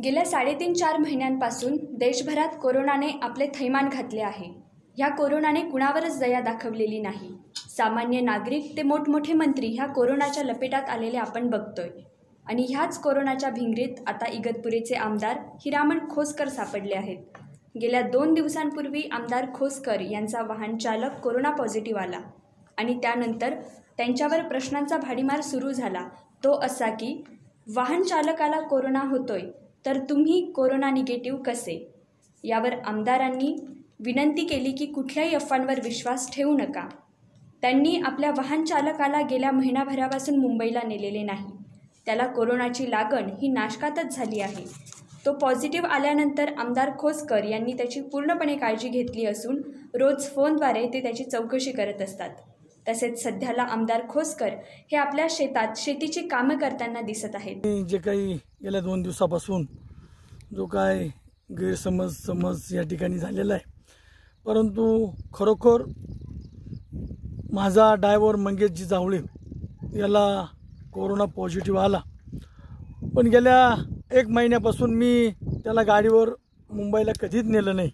गेल्या साडेतीन चार महिन्यांपासून देशभरात कोरोनाने आपले थैमान घातले आहे. ह्या कोरोनाने कुणावरच दया दाखवलेली नाही. सामान्य नागरिक ते मोठमोठे मंत्री ह्या कोरोनाच्या लपेटात आलेले आपण बघतोय. आणि ह्याच कोरोनाच्या भिंगरीत आता इगतपुरीचे आमदार हिरामण खोसकर सापडले आहेत. गेल्या दोन दिवसांपूर्वी आमदार खोसकर यांचा वाहन चालक कोरोना पॉझिटिव्ह आला. आणि त्यानंतर त्यांच्यावर प्रश्नांचा भाडीमार सुरू झाला. तो असा की वाहन चालकाला कोरोना होतोय तर तुम्ही कोरोना निगेटिव्ह कसे? यावर आमदारांनी विनंती केली की कुठल्याही अफवांवर विश्वास ठेवू नका. त्यांनी आपल्या वाहन चालकाला गेल्या महिनाभरापासून मुंबईला नेलेले नाही. त्याला कोरोनाची लागण ही नाशकातच झाली आहे. तो पॉझिटिव्ह आल्यानंतर आमदार खोसकर यांनी त्याची पूर्णपणे काळजी घेतली असून रोज फोनद्वारे ते त्याची चौकशी करत असतात. तसेच सध्याला आमदार खोसकर हे आपल्या शेतात शेतीची कामं करताना दिसत आहेत. मी जे काही गेल्या दोन दिवसापासून जो काय गैरसमज समज या ठिकाणी झालेला आहे परंतु खरोखर माझा डायव्हर मंगेशजी जावळे याला कोरोना पॉझिटिव्ह आला. पण गेल्या एक महिन्यापासून मी त्याला गाडीवर मुंबईला कधीच नेलं नाही.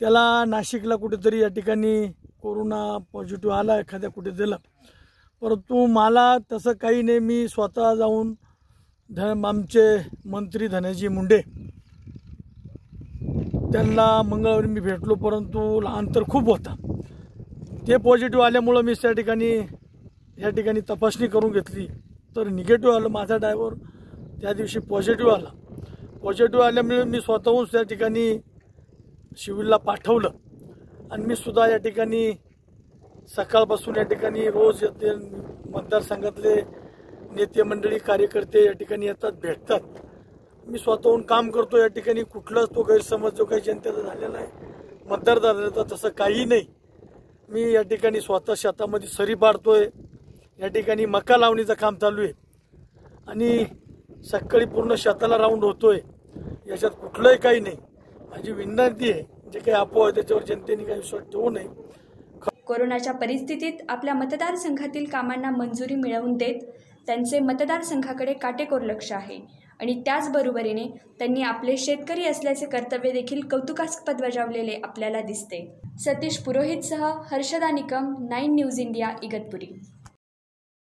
त्याला नाशिकला कुठेतरी या ठिकाणी कोरोना पॉझिटिव्ह आला एखाद्या कुठे दिलं. परंतु मला तसं काही नाही मी स्वतः जाऊन ध आमचे मंत्री धनजी मुंडे त्यांना मंगळवारी मी भेटलो परंतु अंतर खूप होता. ते पॉझिटिव्ह आल्यामुळं मी त्या ठिकाणी या ठिकाणी तपासणी करून घेतली. तर निगेटिव्ह आलं माझा ड्रायव्हर त्या दिवशी पॉझिटिव्ह आला. पॉझिटिव्ह आल्यामुळे मी स्वतःहून त्या ठिकाणी शिविरला पाठवलं. आणि मी सुद्धा या ठिकाणी सकाळपासून या ठिकाणी रोज येते. मतदारसंघातले नेते मंडळी कार्यकर्ते या ठिकाणी येतात भेटतात. मी स्वतःहून काम करतो या ठिकाणी. कुठलाच तो गैरसमज जो काही जनतेचा झालेला आहे मतदारदाराचा तसं काही नाही. मी या ठिकाणी स्वतः शेतामध्ये सरी पाडतोय. या ठिकाणी मका लावणीचं काम चालू आहे. आणि सकाळी पूर्ण शेताला राऊंड होतोय. याच्यात कुठलंही काही नाही. माझी विनंती आहे जे काही अपोह आहे त्याच्यावर जनतेने काही विश्वास ठेवू नये. कोरोनाच्या परिस्थितीत आपल्या मतदारसंघातील कामांना मंजुरी मिळवून देत त्यांचे मतदारसंघाकडे काटेकोर लक्ष आहे. आणि त्याचबरोबरीने त्यांनी आपले शेतकरी असल्याचे कर्तव्य देखील कौतुकास्पद बजावलेले आपल्याला दिसते. Satish पुरोहितसह Harshada Nikam nine news India Igatpuri.